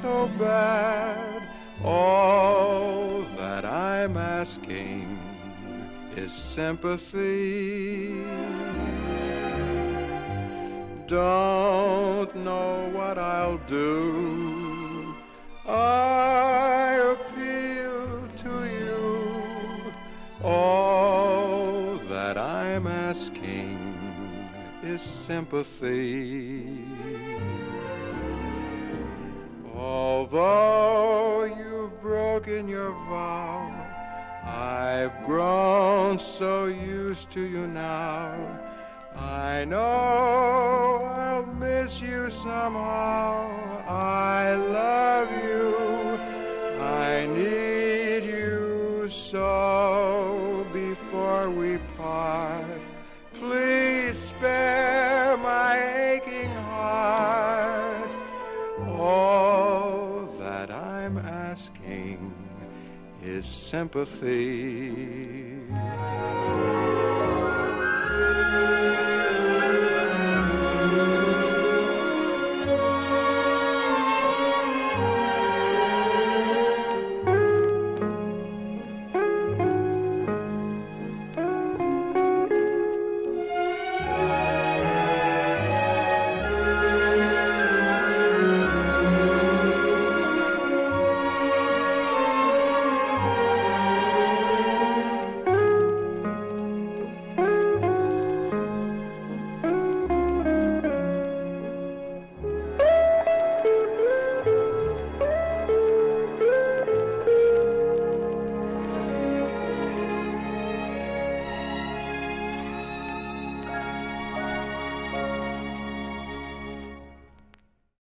So bad. All that I'm asking is sympathy. Don't know what I'll do. I appeal to you. All that I'm asking is sympathy. Although you've broken your vow, I've grown so used to you now. I know I'll miss you somehow. I love you. I need you so before we part. Is sympathy.